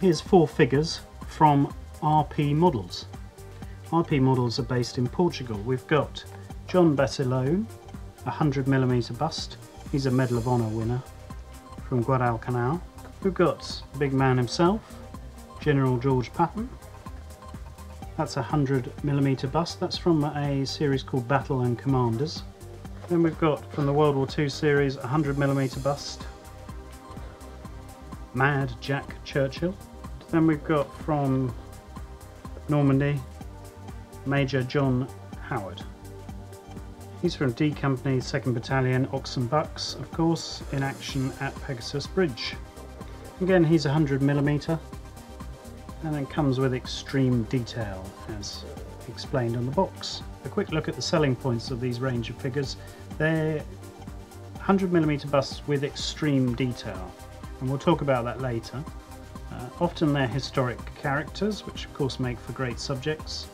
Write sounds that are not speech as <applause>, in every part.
Here's four figures from RP Models. RP Models are based in Portugal. We've got John Basilone, a 100mm bust. He's a Medal of Honor winner from Guadalcanal. We've got big man himself, General George Patton. That's a 100mm bust. That's from a series called Battle and Commanders. Then we've got from the World War II series a 100mm bust, Mad Jack Churchill. Then we've got from Normandy, Major John Howard. He's from D Company, 2nd Battalion, Oxon Bucks, of course, in action at Pegasus Bridge. Again, he's 100mm and then comes with extreme detail, as explained on the box. A quick look at the selling points of these range of figures. They're 100mm busts with extreme detail, and we'll talk about that later. Uh, often they're historic characters, which of course make for great subjects.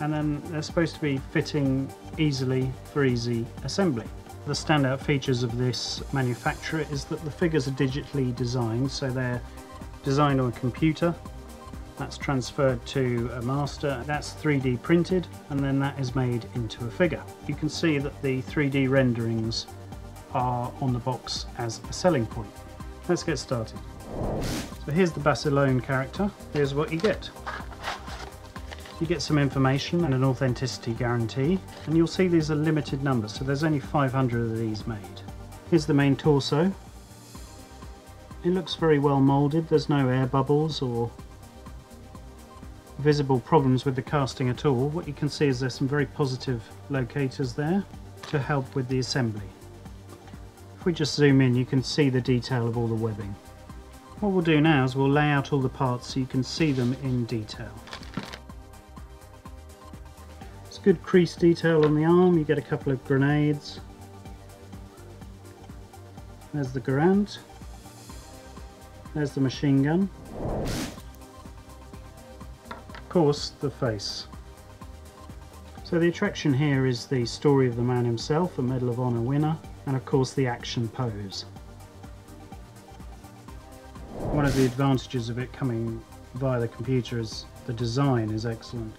And then they're supposed to be fitting easily for easy assembly. The standout features of this manufacturer is that the figures are digitally designed, so they're designed on a computer. That's transferred to a master, that's 3D printed, and then that is made into a figure. You can see that the 3D renderings are on the box as a selling point. Let's get started. So here's the Basilone character. Here's what you get. You get some information and an authenticity guarantee, and you'll see these are limited numbers, so there's only 500 of these made. Here's the main torso. It looks very well moulded, there's no air bubbles or visible problems with the casting at all. What you can see is there's some very positive locators there to help with the assembly. If we just zoom in you can see the detail of all the webbing. What we'll do now is we'll lay out all the parts so you can see them in detail. It's good crease detail on the arm, you get a couple of grenades. There's the Garand. There's the machine gun. Of course, the face. So the attraction here is the story of the man himself, a Medal of Honor winner, and of course the action pose. One of the advantages of it coming via the computer is the design is excellent.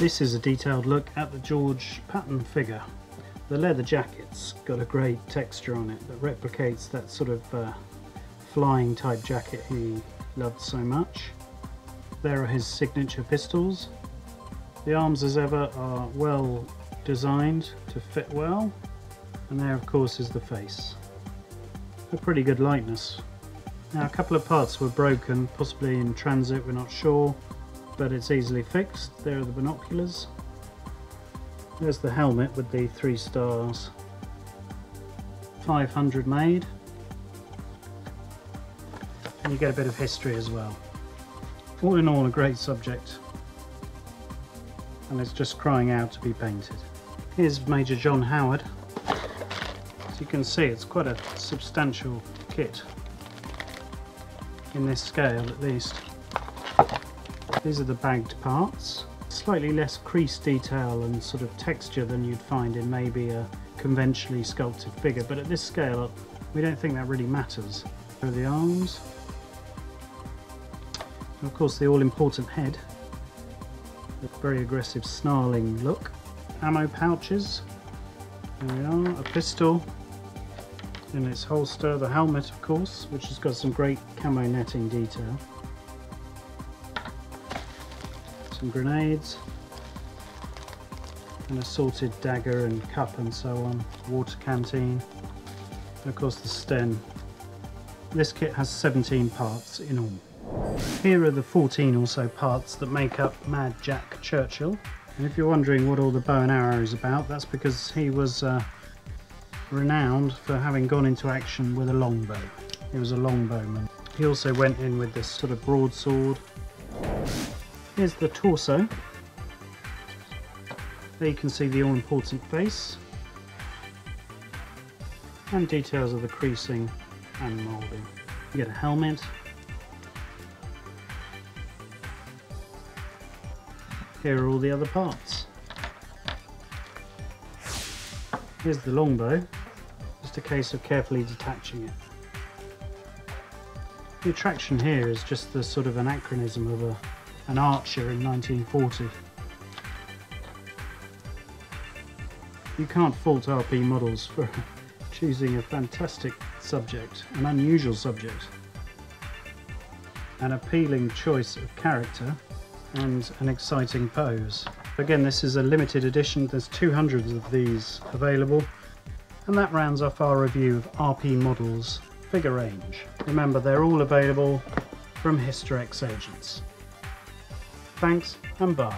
This is a detailed look at the George Patton figure. The leather jacket's got a great texture on it that replicates that sort of uh, flying type jacket he loved so much. There are his signature pistols. The arms as ever are well designed to fit well and there of course is the face. A pretty good likeness now a couple of parts were broken, possibly in transit, we're not sure, but it's easily fixed. There are the binoculars. There's the helmet with the three stars. 500 made. And you get a bit of history as well. All in all a great subject. And it's just crying out to be painted. Here's Major John Howard. As you can see it's quite a substantial kit in this scale at least. These are the bagged parts. Slightly less crease detail and sort of texture than you'd find in maybe a conventionally sculpted figure, but at this scale we don't think that really matters. There are the arms. And of course the all-important head. A very aggressive snarling look. Ammo pouches. There we are, a pistol, in its holster, the helmet of course, which has got some great camo netting detail. Some grenades, an assorted dagger and cup and so on, water canteen, and of course the Sten. This kit has 17 parts in all. Here are the 14 or so parts that make up Mad Jack Churchill. And if you're wondering what all the bow and arrow is about, that's because he was uh, renowned for having gone into action with a longbow. He was a longbowman. He also went in with this sort of broadsword. Here's the torso. There you can see the all-important face and details of the creasing and moulding. You get a helmet. Here are all the other parts. Here's the longbow, a case of carefully detaching it. The attraction here is just the sort of anachronism of a, an archer in 1940. You can't fault RP models for <laughs> choosing a fantastic subject, an unusual subject, an appealing choice of character, and an exciting pose. Again, this is a limited edition, there's 200 of these available, and that rounds off our review of RP models figure range. Remember, they're all available from Historex agents. Thanks and bye.